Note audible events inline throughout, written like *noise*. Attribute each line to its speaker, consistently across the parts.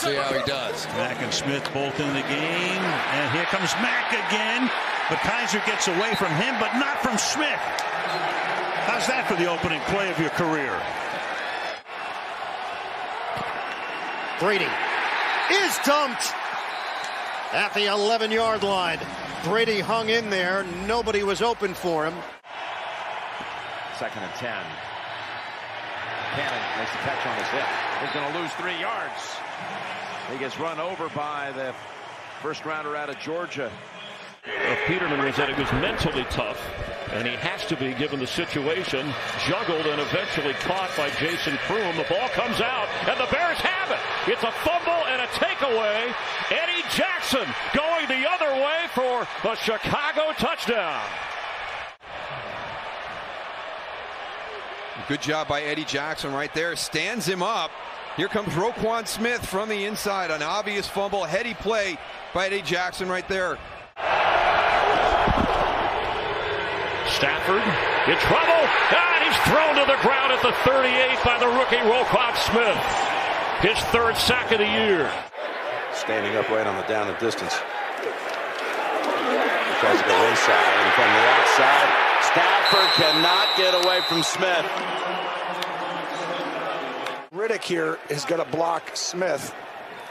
Speaker 1: see how he does.
Speaker 2: Mack and Smith both in the game. And here comes Mack again. But Kizer gets away from him, but not from Smith. How's that for the opening play of your career?
Speaker 3: Brady is dumped at the 11 yard line. Brady hung in there. Nobody was open for him.
Speaker 4: Second and 10. Cannon makes the catch on his hip. He's going to lose three yards. He gets run over by the first rounder out of Georgia.
Speaker 5: Of Peterman was that it was mentally tough, and he has to be given the situation. Juggled and eventually caught by Jason Croom. The ball comes out, and the Bears have it. It's a fumble and a takeaway. Eddie Jackson going the other way for the Chicago touchdown.
Speaker 6: Good job by Eddie Jackson right there. Stands him up. Here comes Roquan Smith from the inside. An obvious fumble. Heady play by Eddie Jackson right there.
Speaker 5: Stafford in trouble. And he's thrown to the ground at the 38 by the rookie Roquan Smith. His third sack of the year.
Speaker 7: Standing up right on the down and distance. He tries to go inside and from the outside. Stafford cannot get away from Smith.
Speaker 8: Riddick here is going to block Smith,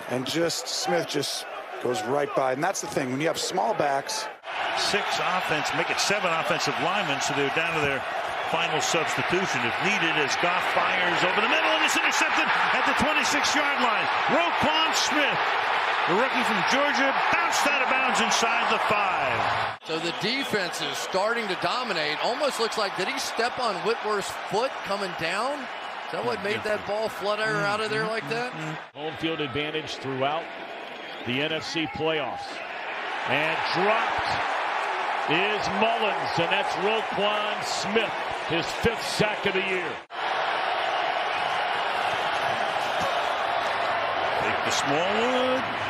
Speaker 8: and just Smith just goes right by. And that's the thing when you have small backs.
Speaker 2: Six offense, make it seven offensive linemen, so they're down to their final substitution if needed as Goff fires over the middle and it's intercepted at the 26-yard line. Roquan Smith, the rookie from Georgia, bounced out of bounds inside the five.
Speaker 1: So the defense is starting to dominate. Almost looks like, did he step on Whitworth's foot coming down? Is that what made that ball flutter mm-hmm. out of there like mm-hmm. that? Mm-hmm.
Speaker 5: Home field advantage throughout the NFC playoffs. And dropped is Mullens, and that's Roquan Smith, his fifth sack of the year.
Speaker 2: Take the Smallwood.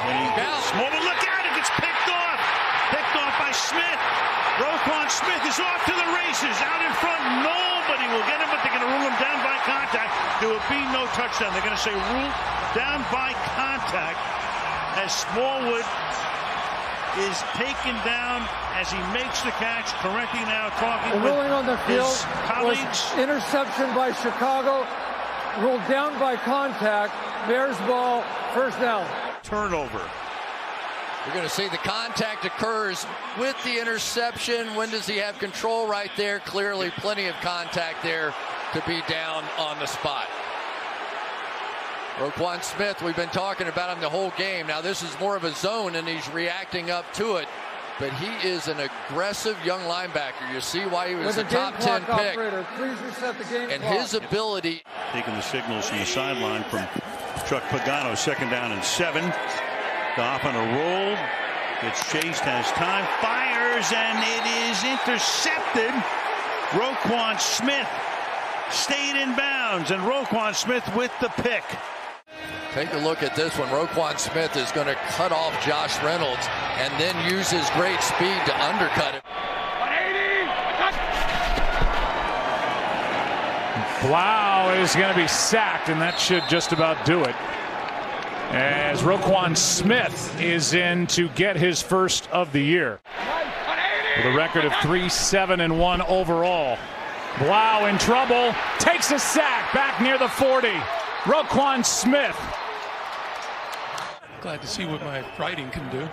Speaker 2: And he
Speaker 1: Down.
Speaker 2: Smallwood, look out! It gets picked off. Picked off by Smith. Roquan Smith is off to the races. Out in front, nobody will get him, but they're going to rule him down by contact. There will be no touchdown. They're going to say rule down by contact as Smallwood is taken down as he makes the catch. Correcting now, talking
Speaker 9: The
Speaker 2: with
Speaker 9: ruling on the field
Speaker 2: his
Speaker 9: was interception by Chicago, ruled down by contact. Bears ball, first down.
Speaker 2: Turnover.
Speaker 1: You're going to see the contact occurs with the interception. When does he have control right there? Clearly, plenty of contact there to be down on the spot. Roquan Smith, we've been talking about him the whole game. Now, this is more of a zone, and he's reacting up to it. But he is an aggressive young linebacker. You see why he was
Speaker 9: With
Speaker 1: a
Speaker 9: the
Speaker 1: top 10 pick.
Speaker 9: operator, please reset the game
Speaker 1: And
Speaker 9: clock.
Speaker 1: his ability
Speaker 2: Taking the signals from the sideline from Chuck Pagano, second down and seven. Goff on a roll. Gets chased, has time, fires, and it is intercepted. Roquan Smith stayed in bounds, and Roquan Smith with the pick.
Speaker 1: Take a look at this one. Roquan Smith is going to cut off Josh Reynolds and then use his great speed to undercut him.
Speaker 10: Blough is going to be sacked, and that should just about do it. As Roquan Smith is in to get his first of the year. With a record of 3 7 and 1 overall. Blough in trouble, takes a sack back near the 40. Roquan Smith.
Speaker 11: Glad to see what my writing can do.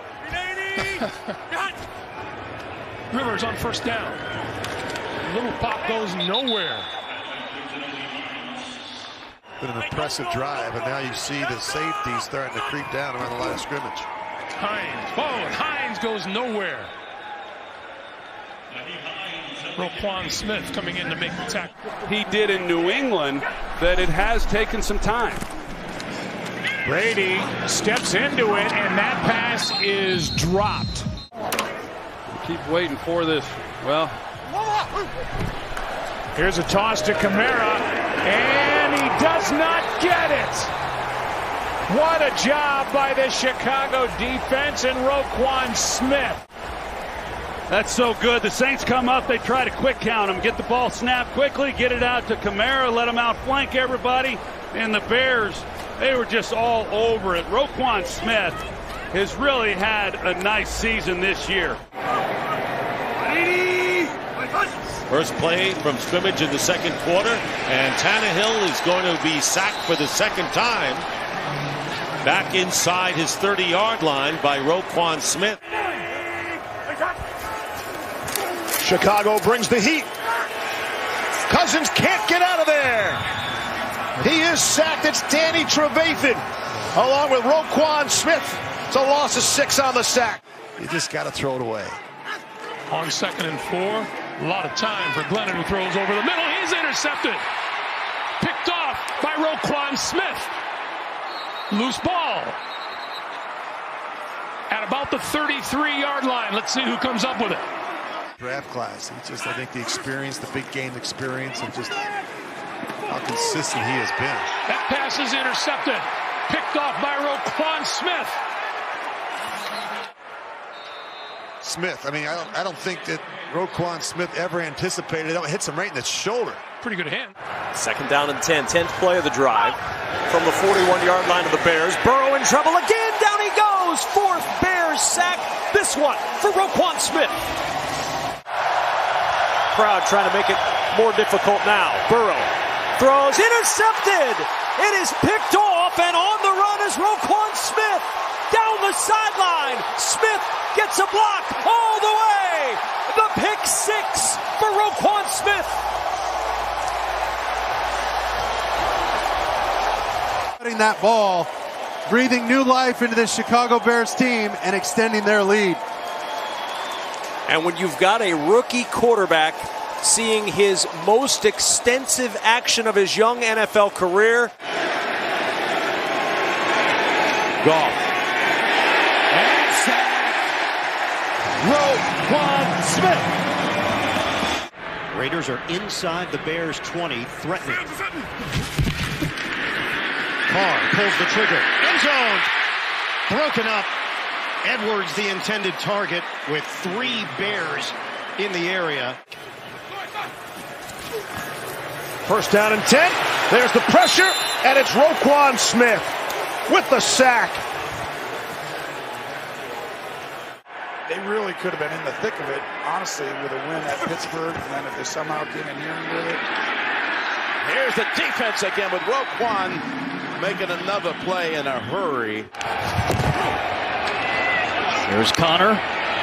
Speaker 11: *laughs* Rivers on first down. Little pop goes nowhere.
Speaker 12: Been an impressive drive, and now you see the safety starting to creep down around the line of scrimmage.
Speaker 11: Hines. Oh, Hines goes nowhere. Roquan Smith coming in to make the tackle.
Speaker 13: He did in New England that it has taken some time.
Speaker 10: Brady steps into it, and that pass is dropped.
Speaker 13: Keep waiting for this. Well,
Speaker 10: Here's a toss to Kamara, and he does not get it. What a job by the Chicago defense and Roquan Smith.
Speaker 13: that's so good. The Saints come up, they try to quick count him, get the ball snapped quickly, get it out to Kamara, let him outflank everybody, and the Bears They were just all over it. Roquan Smith has really had a nice season this year.
Speaker 14: First play from scrimmage in the second quarter, and Tannehill is going to be sacked for the second time. Back inside his 30 yard line by Roquan Smith.
Speaker 3: Chicago brings the heat. Cousins can't get out of there. He is sacked. It's Danny Trevathan along with Roquan Smith. It's a loss of six on the sack.
Speaker 12: You just got to throw it away.
Speaker 11: On second and four, a lot of time for Glennon who throws over the middle. He's intercepted. Picked off by Roquan Smith. Loose ball. At about the 33 yard line. Let's see who comes up with it.
Speaker 12: Draft class. He just, I think the experience, the big game experience, and just how consistent he has been.
Speaker 11: That pass is intercepted. Picked off by Roquan Smith.
Speaker 12: Smith. I mean, I don't, I don't think that Roquan Smith ever anticipated it. Hits him right in the shoulder.
Speaker 11: Pretty good hand.
Speaker 15: Second down and 10. 10th play of the drive. From the 41-yard line of the Bears. Burrow in trouble again. Down he goes. Fourth Bears sack. This one for Roquan Smith. Crowd trying to make it more difficult now. Burrow throws. Intercepted. It is picked off. And on the run is Roquan Smith. Down the sideline. Smith gets a block all the way. The pick six for Roquan Smith.
Speaker 16: Putting that ball, breathing new life into the Chicago Bears team and extending their lead.
Speaker 15: And when you've got a rookie quarterback seeing his most extensive action of his young NFL career.
Speaker 17: Goff. And sack. Roquan Smith.
Speaker 3: Raiders are inside the Bears 20, threatening. Carr pulls the trigger. End zone. Broken up. Edwards, the intended target, with three Bears in the area. First down and 10. There's the pressure, and it's Roquan Smith with the sack.
Speaker 8: They really could have been in the thick of it, honestly, with a win at Pittsburgh, and then if they somehow came in here with it.
Speaker 4: Here's the defense again with Roquan making another play in a hurry.
Speaker 18: There's Connor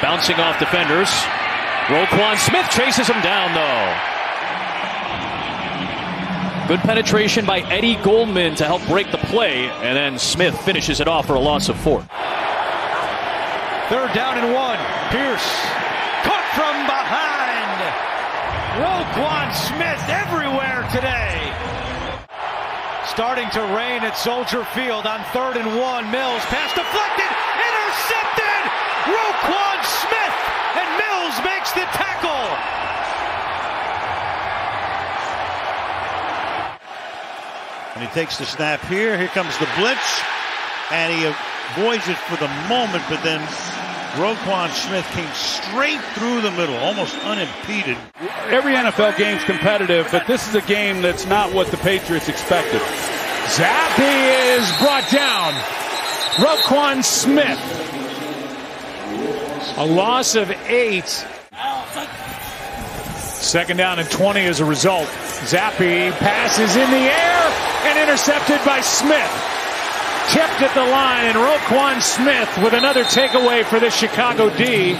Speaker 18: bouncing off defenders. Roquan Smith chases him down, though. Good penetration by Eddie Goldman to help break the play, and then Smith finishes it off for a loss of four.
Speaker 17: Third down and one. Pierce caught from behind. Roquan Smith everywhere today. Starting to rain at Soldier Field on third and one. Mills pass deflected, intercepted. Roquan Smith and Mills makes the tackle.
Speaker 2: And he takes the snap here. Here comes the blitz. And he avoids it for the moment, but then Roquan Smith came straight through the middle, almost unimpeded.
Speaker 13: Every NFL game's competitive, but this is a game that's not what the Patriots expected.
Speaker 10: Zappe is brought down. Roquan Smith. A loss of eight. Second down and 20 as a result. Zappe passes in the air and intercepted by Smith. Tipped at the line, and Roquan Smith with another takeaway for the Chicago D.